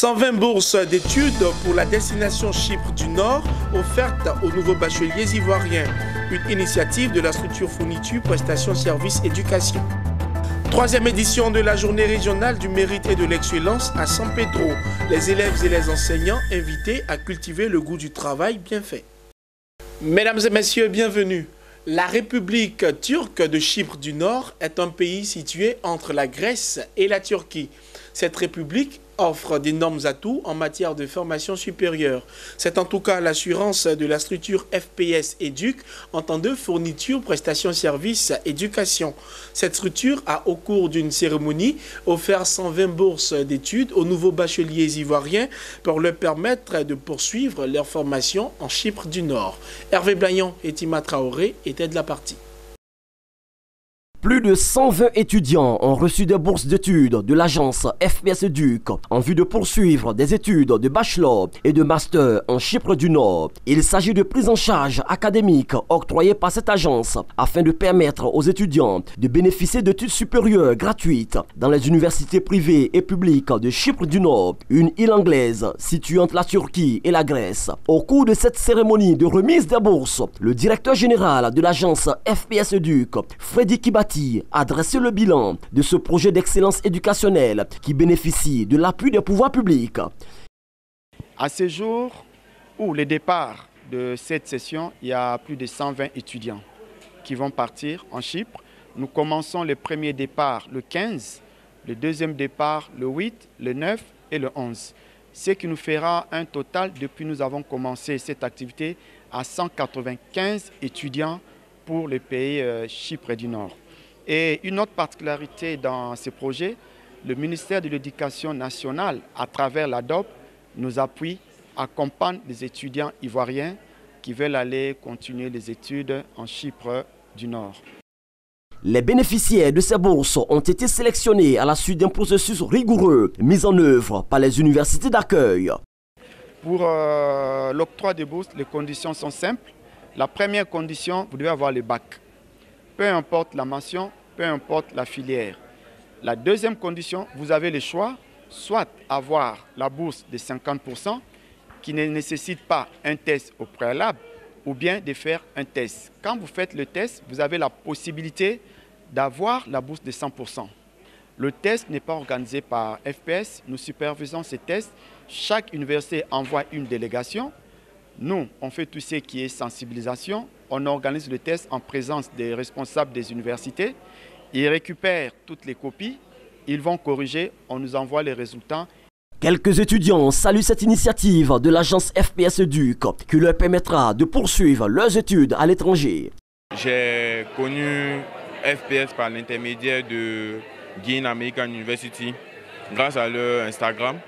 120 bourses d'études pour la destination Chypre du Nord offertes aux nouveaux bacheliers ivoiriens. Une initiative de la structure Fourniture Prestations Services Éducation. Troisième édition de la journée régionale du mérite et de l'excellence à San Pedro. Les élèves et les enseignants invités à cultiver le goût du travail bien fait. Mesdames et messieurs, bienvenue. La République turque de Chypre du Nord est un pays situé entre la Grèce et la Turquie. Cette république offre d'énormes atouts en matière de formation supérieure. C'est en tout cas l'assurance de la structure FPS Éduc en tant de fourniture, prestation, service, éducation. Cette structure a, au cours d'une cérémonie, offert 120 bourses d'études aux nouveaux bacheliers ivoiriens pour leur permettre de poursuivre leur formation en Chypre du Nord. Hervé Blayan et Tima Traoré étaient de la partie. Plus de 120 étudiants ont reçu des bourses d'études de l'agence FPS Duc en vue de poursuivre des études de bachelor et de master en Chypre du Nord. Il s'agit de prise en charge académique octroyée par cette agence afin de permettre aux étudiants de bénéficier d'études supérieures gratuites dans les universités privées et publiques de Chypre du Nord, une île anglaise située entre la Turquie et la Grèce. Au cours de cette cérémonie de remise des bourses, le directeur général de l'agence FPS Duc, Freddy Kibati, a dressé le bilan de ce projet d'excellence éducationnelle qui bénéficie de l'appui des pouvoirs publics. À ce jour où le départ de cette session, il y a plus de 120 étudiants qui vont partir en Chypre. Nous commençons le premier départ le 15, le deuxième départ le 8, le 9 et le 11. Ce qui nous fera un total, depuis nous avons commencé cette activité, à 195 étudiants pour le pays euh, Chypre du Nord. Et une autre particularité dans ce projet, le ministère de l'Éducation nationale, à travers l'ADOP, nous appuie, accompagne les étudiants ivoiriens qui veulent aller continuer les études en Chypre du Nord. Les bénéficiaires de ces bourses ont été sélectionnés à la suite d'un processus rigoureux mis en œuvre par les universités d'accueil. Pour euh, l'octroi des bourses, les conditions sont simples. La première condition, vous devez avoir le bac peu importe la mention, peu importe la filière. La deuxième condition, vous avez le choix, soit avoir la bourse de 50% qui ne nécessite pas un test au préalable, ou bien de faire un test. Quand vous faites le test, vous avez la possibilité d'avoir la bourse de 100%. Le test n'est pas organisé par FPS, nous supervisons ces tests. Chaque université envoie une délégation. Nous, on fait tout ce qui est sensibilisation, on organise le test en présence des responsables des universités. Ils récupèrent toutes les copies, ils vont corriger, on nous envoie les résultats. Quelques étudiants saluent cette initiative de l'agence FPS Duc qui leur permettra de poursuivre leurs études à l'étranger. J'ai connu FPS par l'intermédiaire de Gain American University grâce à leur Instagram.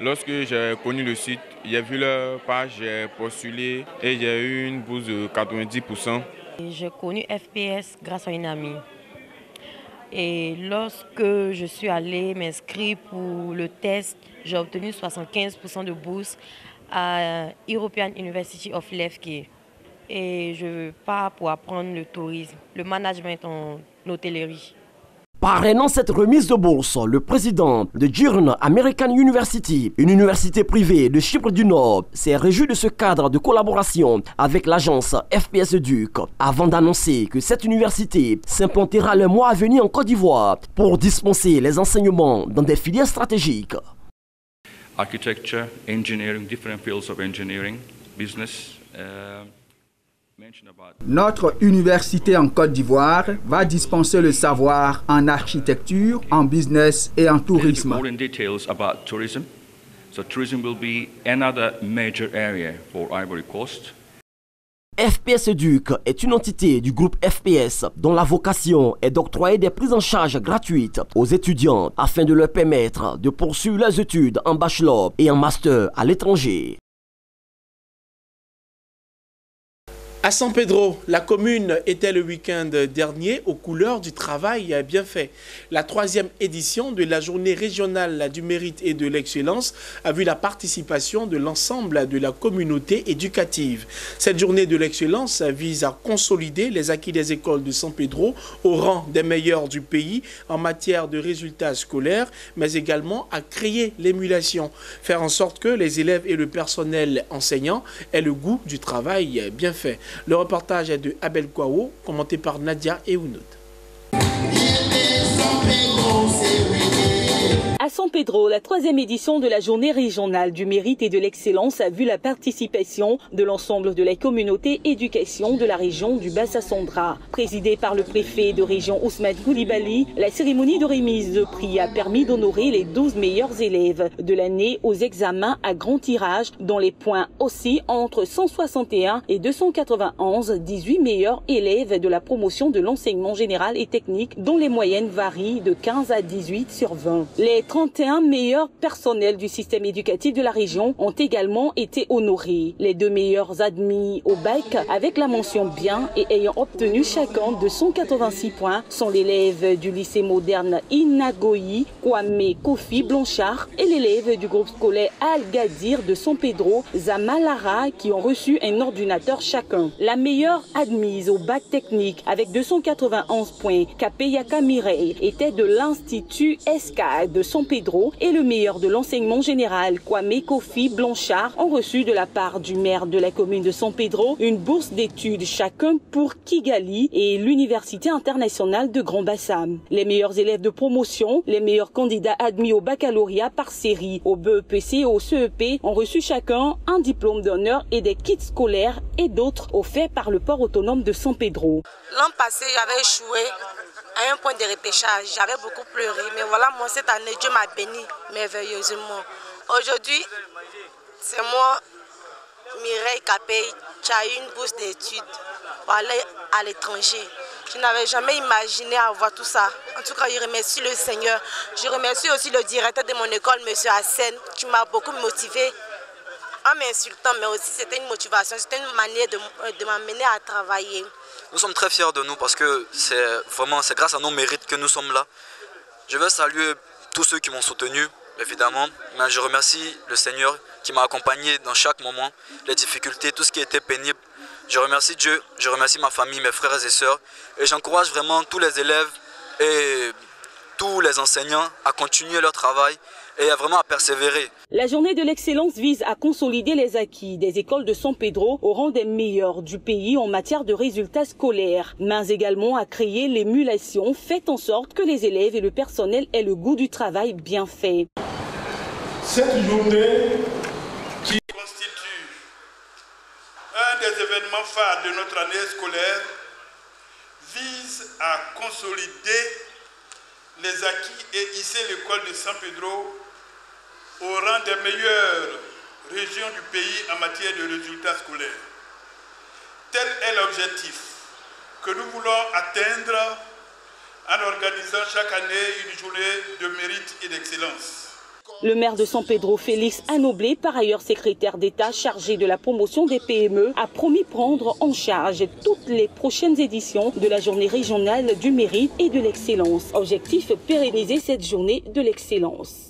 Lorsque j'ai connu le site, j'ai vu leur page, j'ai postulé et j'ai eu une bourse de 90%. J'ai connu FPS grâce à une amie. Et lorsque je suis allée m'inscrire pour le test, j'ai obtenu 75% de bourse à European University of Lefke. Et je pars pour apprendre le tourisme, le management en hôtellerie. Parrainant cette remise de bourse, le président de Girne American University, une université privée de Chypre du Nord, s'est réjoui de ce cadre de collaboration avec l'agence FPS Duc avant d'annoncer que cette université s'implantera le mois à venir en Côte d'Ivoire pour dispenser les enseignements dans des filières stratégiques. Architecture, engineering, fields of engineering, business. Uh, notre université en Côte d'Ivoire va dispenser le savoir en architecture, en business et en tourisme. FPS Duc est une entité du groupe FPS dont la vocation est d'octroyer des prises en charge gratuites aux étudiants afin de leur permettre de poursuivre leurs études en bachelor et en master à l'étranger. À San Pedro, la commune était le week-end dernier aux couleurs du travail bien fait. La troisième édition de la journée régionale du mérite et de l'excellence a vu la participation de l'ensemble de la communauté éducative. Cette journée de l'excellence vise à consolider les acquis des écoles de San Pedro au rang des meilleurs du pays en matière de résultats scolaires, mais également à créer l'émulation, faire en sorte que les élèves et le personnel enseignant aient le goût du travail bien fait. Le reportage est de Abel Kouao, commenté par Nadia Eounoud. San Pedro, la troisième édition de la journée régionale du mérite et de l'excellence a vu la participation de l'ensemble de la communauté éducation de la région du Bassa-Sandra. Présidée par le préfet de région Ousmane Koulibaly, la cérémonie de remise de prix a permis d'honorer les 12 meilleurs élèves de l'année aux examens à grand tirage, dont les points aussi entre 161 et 291, 18 meilleurs élèves de la promotion de l'enseignement général et technique, dont les moyennes varient de 15 à 18 sur 20. Les 31 meilleurs personnels du système éducatif de la région ont également été honorés. Les deux meilleurs admis au bac avec la mention bien et ayant obtenu chacun de 186 points sont l'élève du lycée moderne Inagoyi, Kwame Kofi Blanchard et l'élève du groupe scolaire Al Gadir de San Pedro, Zamalara, qui ont reçu un ordinateur chacun. La meilleure admise au bac technique avec 291 points, Kapeyaka Mirei, était de l'Institut ESCA de San Pedro et le meilleur de l'enseignement général, Kwame Kofi Blanchard, ont reçu de la part du maire de la commune de San Pedro une bourse d'études chacun pour Kigali et l'Université internationale de Grand Bassam. Les meilleurs élèves de promotion, les meilleurs candidats admis au baccalauréat par série, au BEPC et au CEP ont reçu chacun un diplôme d'honneur et des kits scolaires et d'autres offerts par le port autonome de San Pedro. L'an passé, j'avais échoué à un point de repêchage. J'avais beaucoup pleuré, mais voilà, moi, cette année, Dieu m'a béni merveilleusement. Aujourd'hui, c'est moi, Mireille Capey, qui a eu une bourse d'études pour aller à l'étranger. Je n'avais jamais imaginé avoir tout ça. En tout cas, je remercie le Seigneur. Je remercie aussi le directeur de mon école, M. Hassen, qui m'a beaucoup motivé en m'insultant, mais aussi c'était une motivation, c'était une manière de, de m'amener à travailler. Nous sommes très fiers de nous parce que c'est vraiment c'est grâce à nos mérites que nous sommes là. Je veux saluer tous ceux qui m'ont soutenu, évidemment, mais je remercie le Seigneur qui m'a accompagné dans chaque moment, les difficultés, tout ce qui était pénible. Je remercie Dieu, je remercie ma famille, mes frères et sœurs, et j'encourage vraiment tous les élèves et tous les enseignants à continuer leur travail et à vraiment à persévérer. La journée de l'excellence vise à consolider les acquis des écoles de San Pedro au rang des meilleures du pays en matière de résultats scolaires, mais également à créer l'émulation faite en sorte que les élèves et le personnel aient le goût du travail bien fait. Cette journée qui constitue un des événements phares de notre année scolaire vise à consolider les acquis et hisser l'école de San Pedro au rang des meilleures régions du pays en matière de résultats scolaires. Tel est l'objectif que nous voulons atteindre en organisant chaque année une journée de mérite et d'excellence. Le maire de San Pedro, Félix Anoblé, par ailleurs secrétaire d'État chargé de la promotion des PME, a promis prendre en charge toutes les prochaines éditions de la journée régionale du mérite et de l'excellence. Objectif, pérenniser cette journée de l'excellence.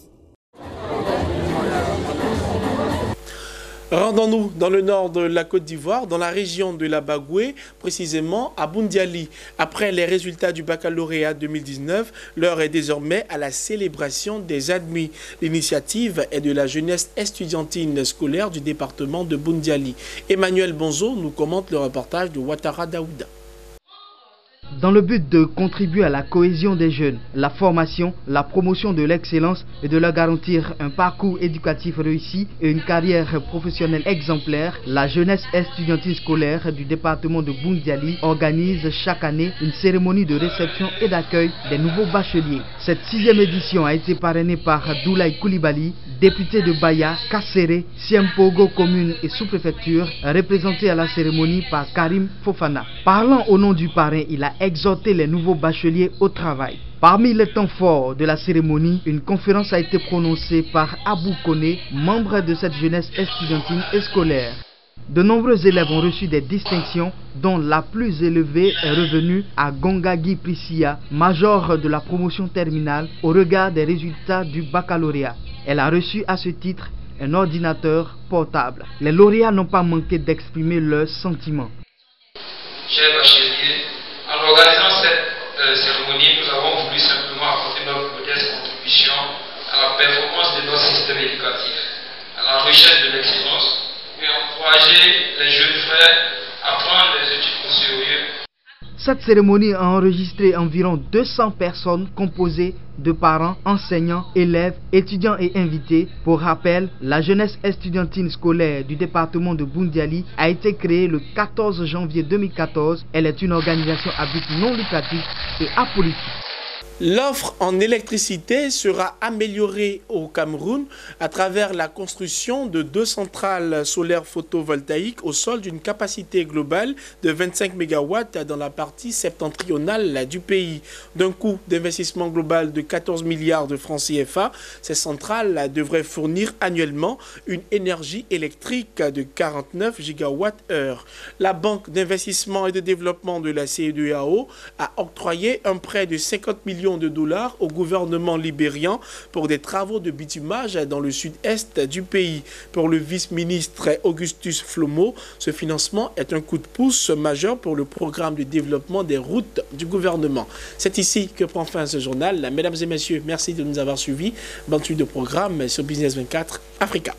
Rendons-nous dans le nord de la Côte d'Ivoire, dans la région de la Bagoué, précisément à Bundiali. Après les résultats du baccalauréat 2019, l'heure est désormais à la célébration des admis. L'initiative est de la jeunesse estudiantine scolaire du département de Bundiali. Emmanuel Bonzo nous commente le reportage de Ouattara Daouda. Dans le but de contribuer à la cohésion des jeunes, la formation, la promotion de l'excellence et de leur garantir un parcours éducatif réussi et une carrière professionnelle exemplaire, la jeunesse estudiantine scolaire du département de Bundiali organise chaque année une cérémonie de réception et d'accueil des nouveaux bacheliers. Cette sixième édition a été parrainée par Doulaï Koulibaly, député de Baya, Kassere, Siempogo commune et sous-préfecture, représenté à la cérémonie par Karim Fofana. Parlant au nom du parrain, il a exhorté les nouveaux bacheliers au travail. Parmi les temps forts de la cérémonie, une conférence a été prononcée par Abou Kone, membre de cette jeunesse estudiantine et scolaire. De nombreux élèves ont reçu des distinctions dont la plus élevée est revenue à Gongagi Priscia, major de la promotion terminale au regard des résultats du baccalauréat. Elle a reçu à ce titre un ordinateur portable. Les lauréats n'ont pas manqué d'exprimer leurs sentiments. Chers bacheliers, euh, cérémonie, nous avons voulu simplement apporter notre modeste contribution à la performance de notre système éducatif, à la recherche de l'excellence et encourager les jeunes frères à prendre les études cette cérémonie a enregistré environ 200 personnes composées de parents, enseignants, élèves, étudiants et invités. Pour rappel, la jeunesse estudiantine scolaire du département de Bundiali a été créée le 14 janvier 2014. Elle est une organisation à but non lucratif et apolitique. L'offre en électricité sera améliorée au Cameroun à travers la construction de deux centrales solaires photovoltaïques au sol d'une capacité globale de 25 MW dans la partie septentrionale du pays. D'un coût d'investissement global de 14 milliards de francs CFA, ces centrales devraient fournir annuellement une énergie électrique de 49 GWh. La Banque d'investissement et de développement de la CEDEAO a octroyé un prêt de 50 millions de dollars au gouvernement libérien pour des travaux de bitumage dans le sud-est du pays. Pour le vice-ministre Augustus Flomo, ce financement est un coup de pouce majeur pour le programme de développement des routes du gouvernement. C'est ici que prend fin ce journal. Mesdames et messieurs, merci de nous avoir suivis. Bonne suite de programme sur Business 24 Africa.